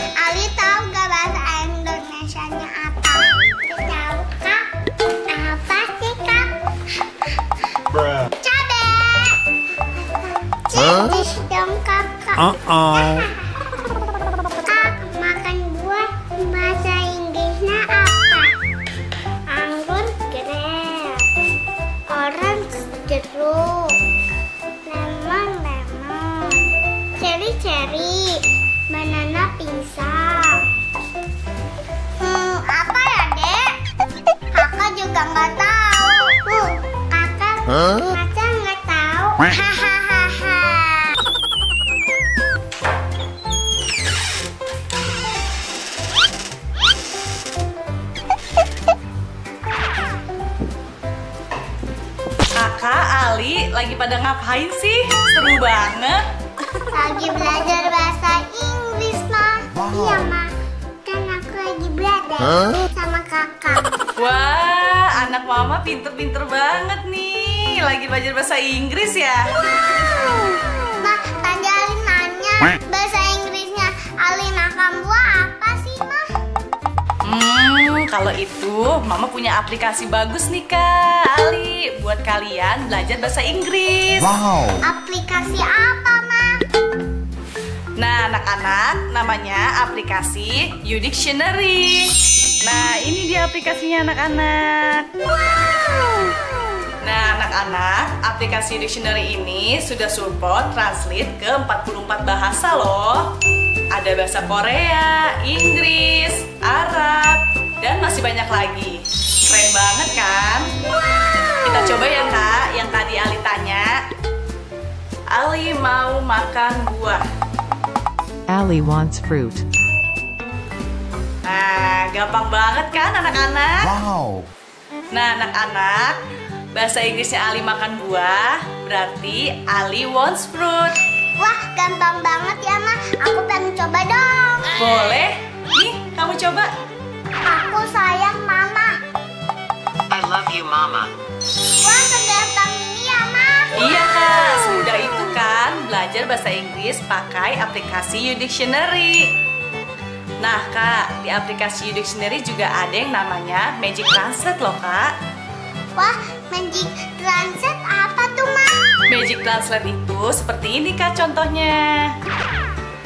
Ali tahu gak bahasa Indonesia-nya apa? Tahu kak? Apa sih kak? Cabe. Hah? Cheese dong kakak. Uh-oh. Kak, Kakak, Ali, lagi pada ngapain sih? Seru banget. Lagi belajar bahasa Inggris, Ma. Wow. Iya, Ma. Kan aku lagi belajar Hah? sama kakak. Wah, anak mama pinter-pinter banget nih. Lagi belajar bahasa Inggris ya? Ma, tadi Ali nanya bahasa Inggrisnya Ali makan buah apa sih, Ma? Hmm, kalau itu mama punya aplikasi bagus nih Kak Ali buat kalian belajar bahasa Inggris. Wow. Aplikasi apa, Ma? Nah, anak-anak namanya aplikasi U-Dictionary. Nah, ini dia aplikasinya anak-anak. Nah, anak-anak, aplikasi dictionary ini sudah support translate ke 44 bahasa loh. Ada bahasa Korea, Inggris, Arab, dan masih banyak lagi. Keren banget kan? Kita coba ya kak, yang tadi Ali tanya. Ali mau makan buah. Ali wants fruit. Nah, gampang banget kan anak-anak? Wow. Nah, anak-anak, bahasa Inggrisnya Ali makan buah berarti Ali wants fruit. Wah, gampang banget ya, Ma. Aku pengen coba dong. Boleh? Nih, kamu coba. Aku sayang Mama. I love you, Mama. Wah, segampang ini ya, Ma. Iya kak, semudah itu kan belajar bahasa Inggris pakai aplikasi U-Dictionary. Nah kak, di aplikasi U-Dictionary juga ada yang namanya Magic Translate loh kak. Wah, Magic Translate apa tuh, Ma? Magic Translate itu seperti ini kak contohnya.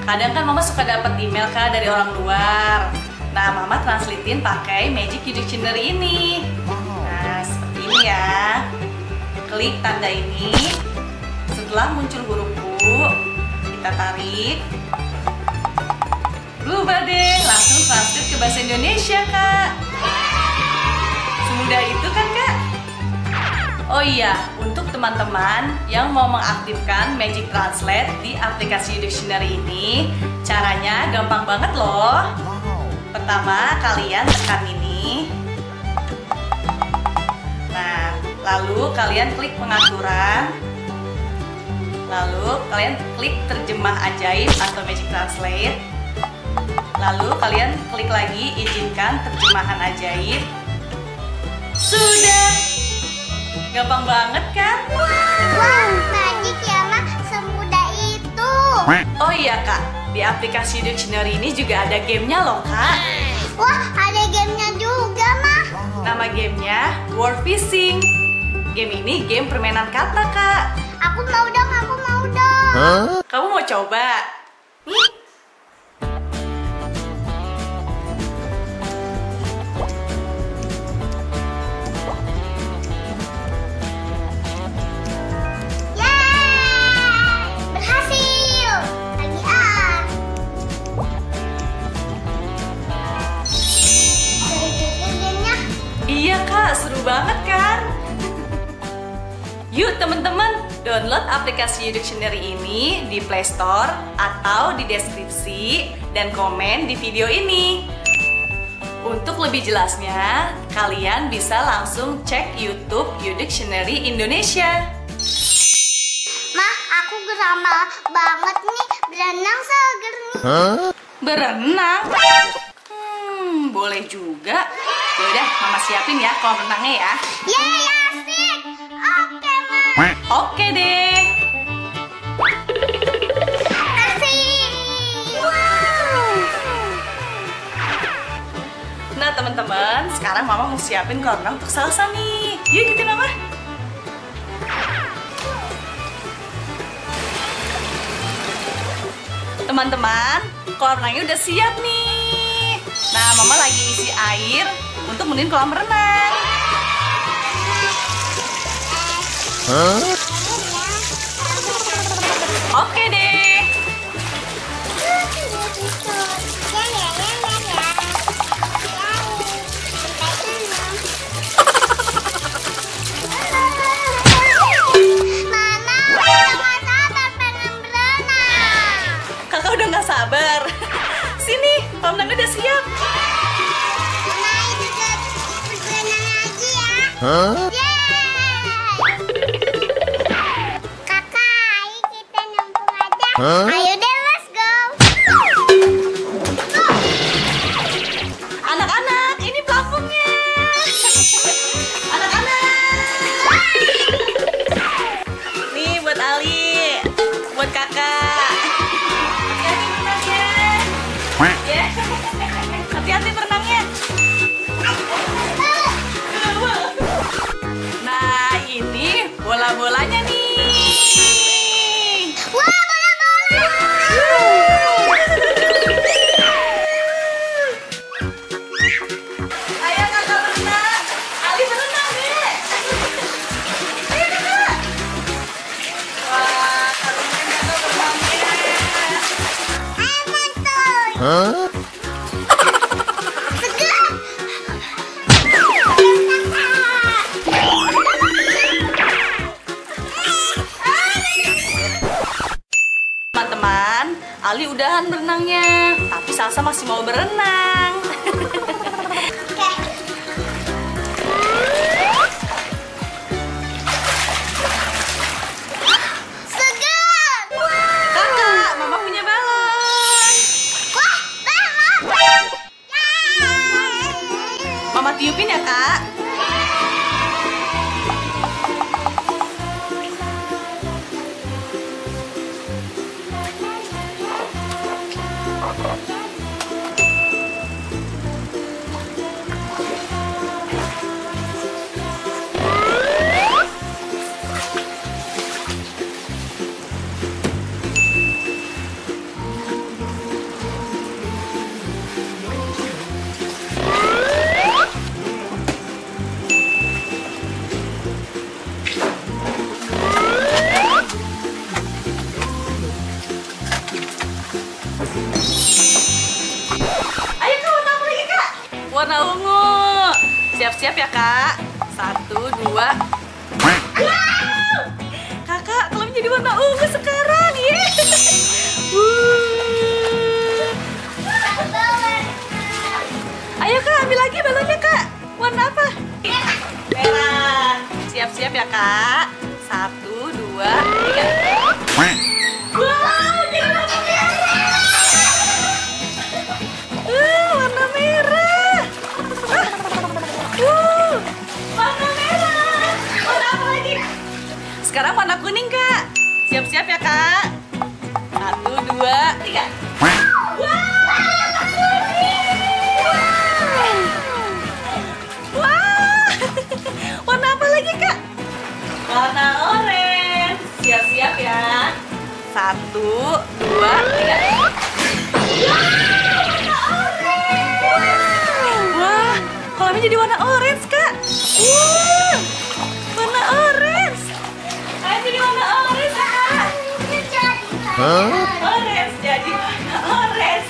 Kadang kan mama suka dapat email kak dari orang luar. Nah mama translatein pakai Magic Dictionary ini. Nah seperti ini ya. Klik tanda ini. Setelah muncul huruf U, kita tarik. Berubah deh, langsung translate ke bahasa Indonesia kak. Semudah itu kan kak? Oh iya, untuk teman-teman yang mau mengaktifkan Magic Translate di aplikasi Dictionary ini, caranya gampang banget loh. Pertama, kalian tekan ini. Nah, lalu kalian klik pengaturan. Lalu kalian klik terjemah ajaib atau Magic Translate. Lalu kalian klik lagi izinkan terjemahan ajaib. Sudah. Gampang banget kan? Wah, magic ya, Ma. Semudah itu. Oh iya kak, di aplikasi Dictionary ini juga ada gamenya loh kak. Wah, ada gamenya juga, Ma. Nama gamenya Word Fishing. Game ini game permainan kata kak. Aku mau dong, aku mau dong. Huh? Kamu mau coba? Aplikasi Dictionary ini di Play Store atau di deskripsi dan komen di video ini. Untuk lebih jelasnya, kalian bisa langsung cek YouTube Dictionary Indonesia. Mah, aku geramal banget nih. Berenang seger nih. Huh? Berenang? Hmm, boleh juga. Yaudah, mama siapin ya kolam renangnya ya. Yeay, asik! Oke, Ma. Oke deh. Teman-teman, sekarang Mama mau siapin renang untuk Salsa nih. Yuk ikutin Mama. Teman-teman, kolam renangnya udah siap nih. Nah, Mama lagi isi air untuk mending kolam renang. Oke Kakak udah nggak sabar. Sini, kolam renangnya udah siap. Mama, itu juga berenang lagi ya. Huh? Yeay! Kakak, ayo kita nyemplung aja. Hah? Teman-teman, Ali udahan berenangnya, tapi Salsa masih mau berenang. Siap-siap ya kak. Satu, dua, tiga. Satu, dua, tiga. Kolamnya jadi warna orange, Kak. Wah, warna orange. Ayo jadi warna orange, Kak. Huh? Orange, jadi warna orange.